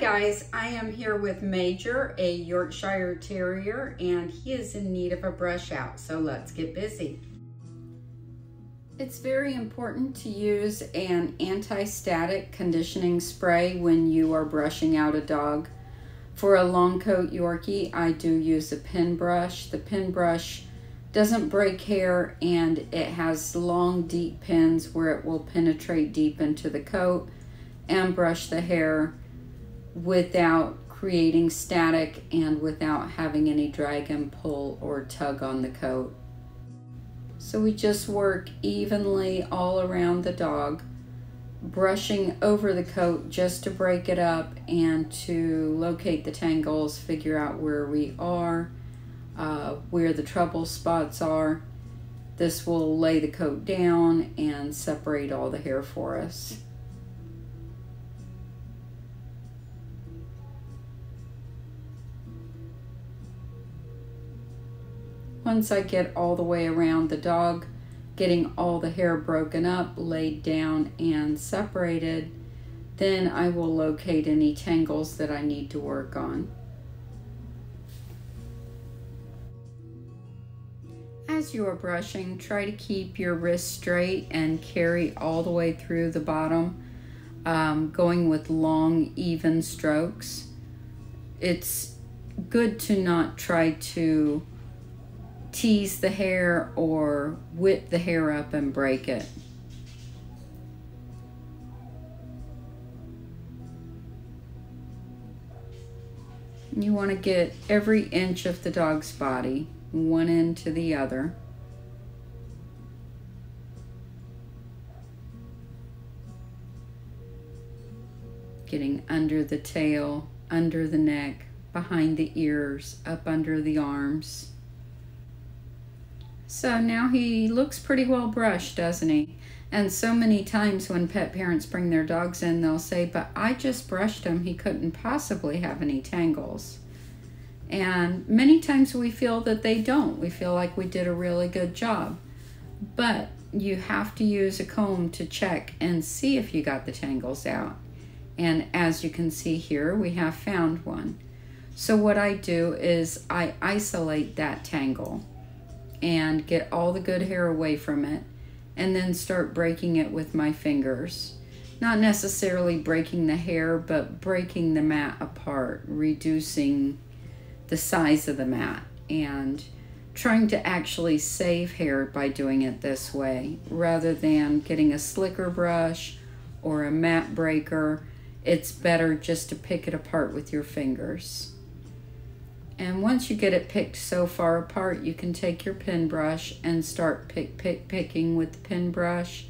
guys, I am here with Major, a Yorkshire Terrier, and he is in need of a brush out, so let's get busy. It's very important to use an anti-static conditioning spray when you are brushing out a dog. For a long coat Yorkie, I do use a pin brush. The pin brush doesn't break hair and it has long deep pins where it will penetrate deep into the coat and brush the hair without creating static and without having any drag and pull or tug on the coat. So we just work evenly all around the dog, brushing over the coat just to break it up and to locate the tangles, figure out where we are, uh, where the trouble spots are. This will lay the coat down and separate all the hair for us. Once I get all the way around the dog, getting all the hair broken up, laid down, and separated, then I will locate any tangles that I need to work on. As you are brushing, try to keep your wrist straight and carry all the way through the bottom, um, going with long, even strokes. It's good to not try to tease the hair or whip the hair up and break it. You want to get every inch of the dog's body, one end to the other. Getting under the tail, under the neck, behind the ears, up under the arms. So now he looks pretty well brushed, doesn't he? And so many times when pet parents bring their dogs in, they'll say, but I just brushed him. He couldn't possibly have any tangles. And many times we feel that they don't. We feel like we did a really good job. But you have to use a comb to check and see if you got the tangles out. And as you can see here, we have found one. So what I do is I isolate that tangle and get all the good hair away from it and then start breaking it with my fingers. Not necessarily breaking the hair, but breaking the mat apart, reducing the size of the mat and trying to actually save hair by doing it this way rather than getting a slicker brush or a mat breaker. It's better just to pick it apart with your fingers. And once you get it picked so far apart, you can take your pin brush and start pick, pick, picking with the pin brush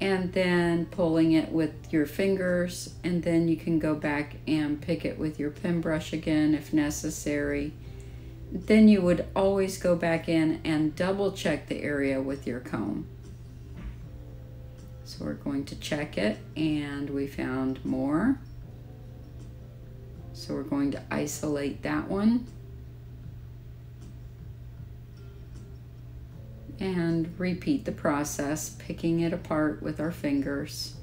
and then pulling it with your fingers. And then you can go back and pick it with your pin brush again if necessary. Then you would always go back in and double check the area with your comb. So we're going to check it and we found more. So we're going to isolate that one. And repeat the process, picking it apart with our fingers.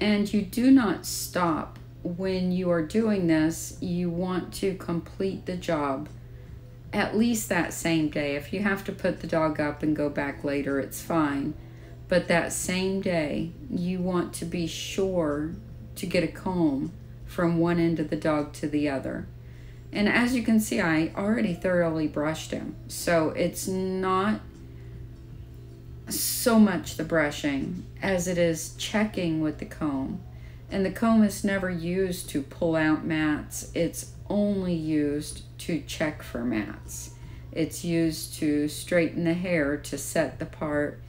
And you do not stop when you are doing this. You want to complete the job at least that same day. If you have to put the dog up and go back later, it's fine. But that same day, you want to be sure to get a comb from one end of the dog to the other. And as you can see, I already thoroughly brushed him. So it's not so much the brushing as it is checking with the comb. And the comb is never used to pull out mats. It's only used to check for mats. It's used to straighten the hair, to set the part,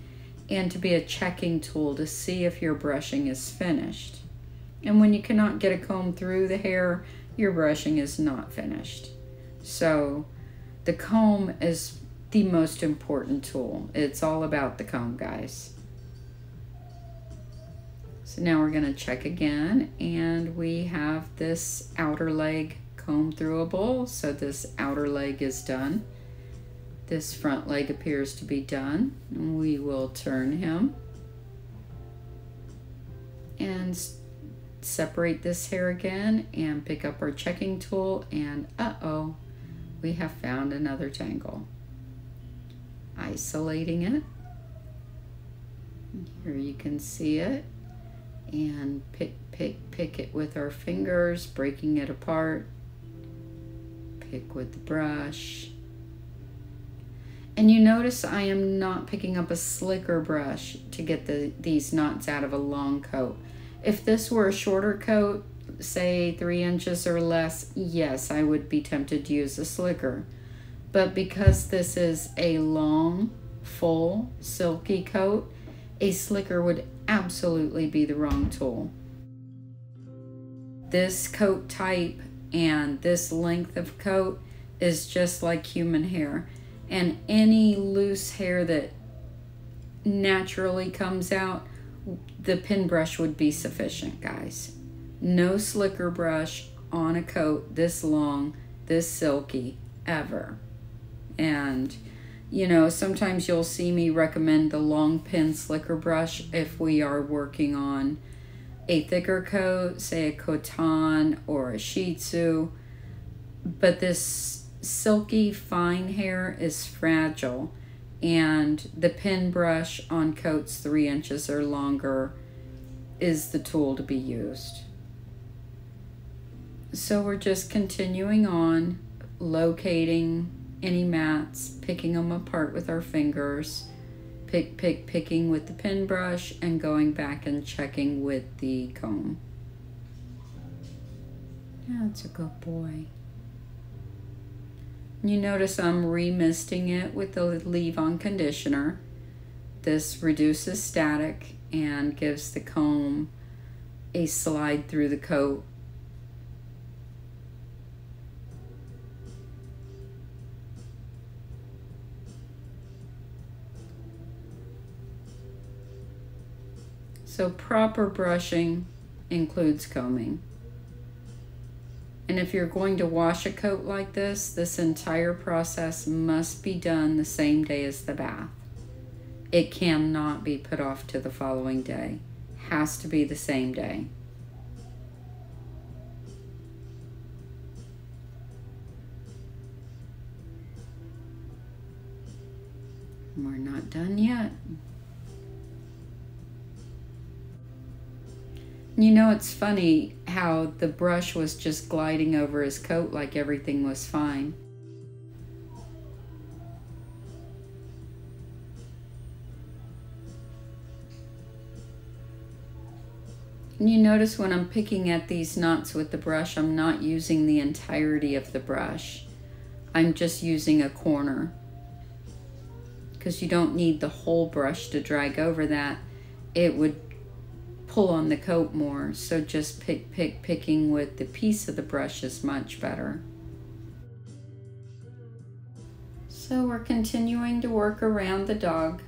and to be a checking tool to see if your brushing is finished. And when you cannot get a comb through the hair, your brushing is not finished. So the comb is the most important tool. It's all about the comb, guys. So now we're going to check again, and we have this outer leg comb through a bowl. So this outer leg is done. This front leg appears to be done. We will turn him and separate this hair again and pick up our checking tool and uh-oh, we have found another tangle. Isolating it. Here you can see it. And pick, pick, pick it with our fingers, breaking it apart. Pick with the brush. And you notice I am not picking up a slicker brush to get the, these knots out of a long coat. If this were a shorter coat, say three inches or less, yes, I would be tempted to use a slicker. But because this is a long, full, silky coat, a slicker would absolutely be the wrong tool. This coat type and this length of coat is just like human hair. And any loose hair that naturally comes out the pin brush would be sufficient, guys. No slicker brush on a coat this long, this silky, ever. And, you know, sometimes you'll see me recommend the long pin slicker brush if we are working on a thicker coat, say a Coton or a Shih Tzu. But this silky fine hair is fragile and the pin brush on coats three inches or longer is the tool to be used. So we're just continuing on, locating any mats, picking them apart with our fingers, pick, pick, picking with the pin brush, and going back and checking with the comb. That's a good boy. You notice I'm remisting it with the leave-on conditioner. This reduces static and gives the comb a slide through the coat. So proper brushing includes combing. And if you're going to wash a coat like this, this entire process must be done the same day as the bath. It cannot be put off to the following day. Has to be the same day. We're not done yet. You know, it's funny how the brush was just gliding over his coat like everything was fine. And you notice when I'm picking at these knots with the brush, I'm not using the entirety of the brush. I'm just using a corner because you don't need the whole brush to drag over that. It would pull on the coat more. So just pick, pick, picking with the piece of the brush is much better. So we're continuing to work around the dog.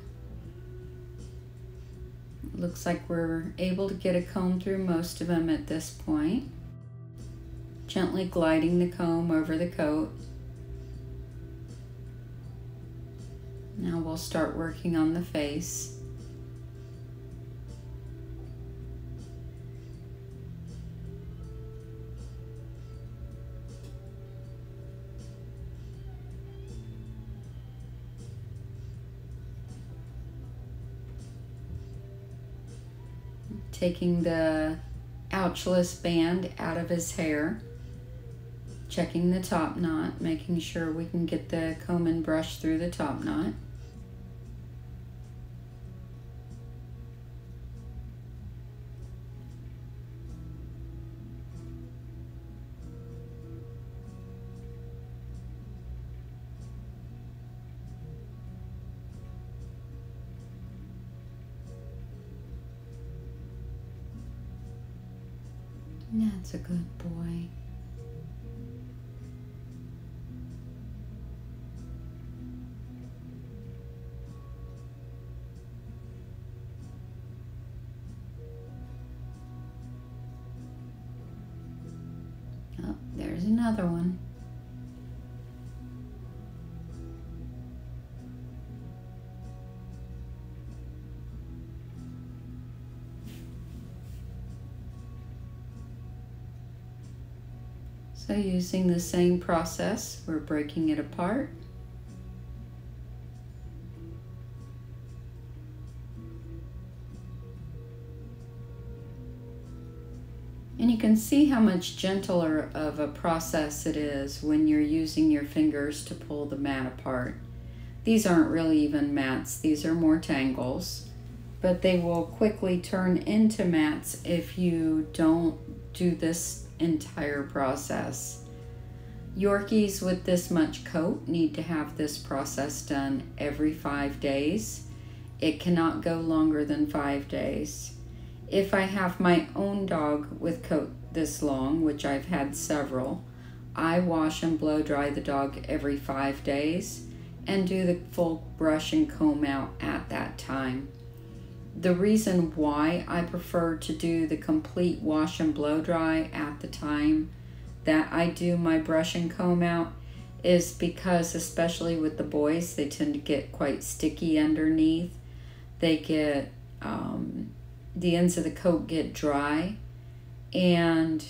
Looks like we're able to get a comb through most of them at this point. Gently gliding the comb over the coat. Now we'll start working on the face. Taking the ouchless band out of his hair, checking the top knot, making sure we can get the comb and brush through the top knot. another one. So using the same process, we're breaking it apart. And you can see how much gentler of a process it is when you're using your fingers to pull the mat apart. These aren't really even mats, these are more tangles, but they will quickly turn into mats if you don't do this entire process. Yorkies with this much coat need to have this process done every five days. It cannot go longer than five days. If I have my own dog with coat this long, which I've had several, I wash and blow dry the dog every five days and do the full brush and comb out at that time. The reason why I prefer to do the complete wash and blow dry at the time that I do my brush and comb out is because, especially with the boys, they tend to get quite sticky underneath. They get um, the ends of the coat get dry and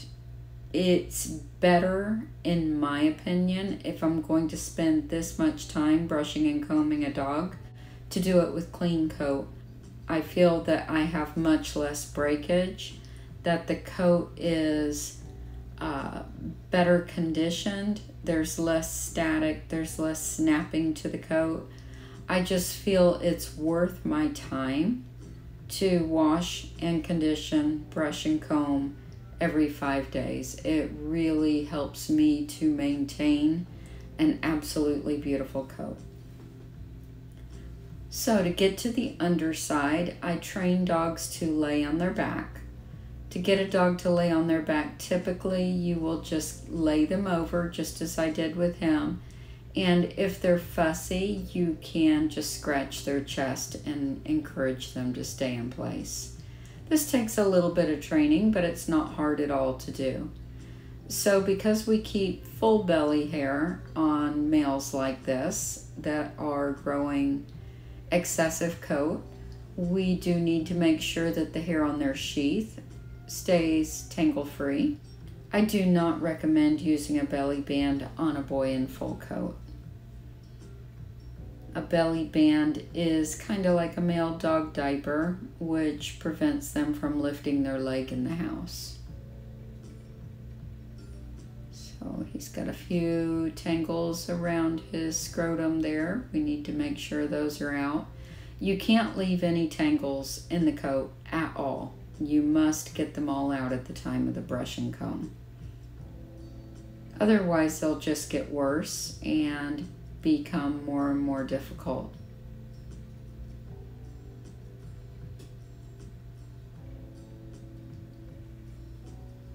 it's better in my opinion if I'm going to spend this much time brushing and combing a dog to do it with clean coat. I feel that I have much less breakage, that the coat is uh, better conditioned, there's less static, there's less snapping to the coat. I just feel it's worth my time to wash and condition, brush and comb every five days. It really helps me to maintain an absolutely beautiful coat. So to get to the underside, I train dogs to lay on their back. To get a dog to lay on their back, typically you will just lay them over just as I did with him and if they're fussy, you can just scratch their chest and encourage them to stay in place. This takes a little bit of training, but it's not hard at all to do. So because we keep full belly hair on males like this that are growing excessive coat, we do need to make sure that the hair on their sheath stays tangle free. I do not recommend using a belly band on a boy in full coat a belly band is kind of like a male dog diaper, which prevents them from lifting their leg in the house. So he's got a few tangles around his scrotum there. We need to make sure those are out. You can't leave any tangles in the coat at all. You must get them all out at the time of the brush and comb. Otherwise, they'll just get worse and become more and more difficult.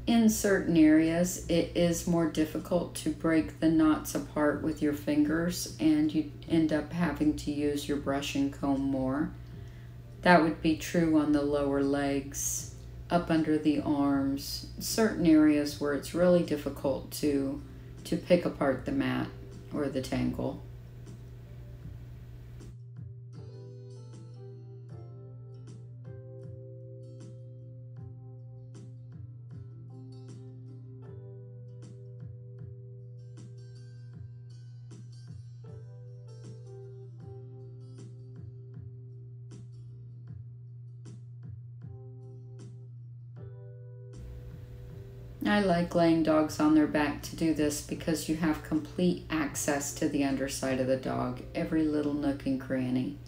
In certain areas, it is more difficult to break the knots apart with your fingers, and you end up having to use your brush and comb more. That would be true on the lower legs, up under the arms, certain areas where it's really difficult to, to pick apart the mat or the tangle. I like laying dogs on their back to do this because you have complete access to the underside of the dog, every little nook and cranny.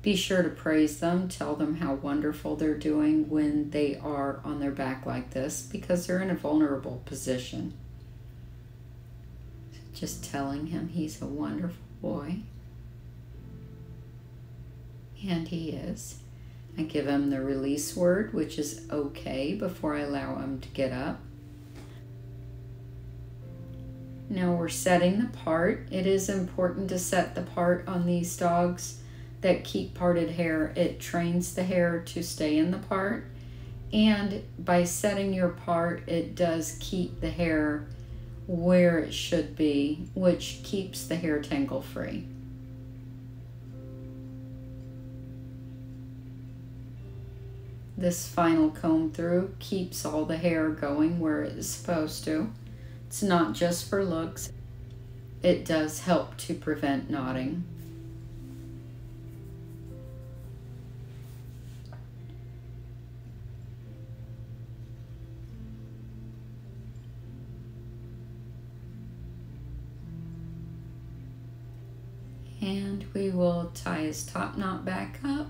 Be sure to praise them, tell them how wonderful they're doing when they are on their back like this because they're in a vulnerable position. Just telling him he's a wonderful boy. And he is. I give him the release word, which is okay, before I allow him to get up. Now we're setting the part. It is important to set the part on these dogs that keep parted hair. It trains the hair to stay in the part. And by setting your part, it does keep the hair where it should be, which keeps the hair tangle free. This final comb through keeps all the hair going where it is supposed to It's not just for looks. It does help to prevent knotting. and we will tie his top knot back up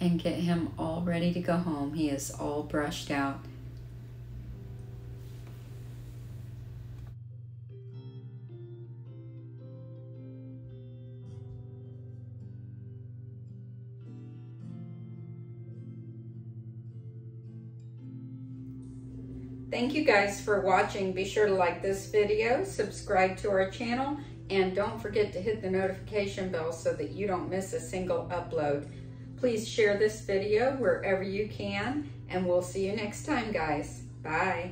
and get him all ready to go home. He is all brushed out. Thank you guys for watching. Be sure to like this video, subscribe to our channel, and don't forget to hit the notification bell so that you don't miss a single upload. Please share this video wherever you can, and we'll see you next time, guys. Bye.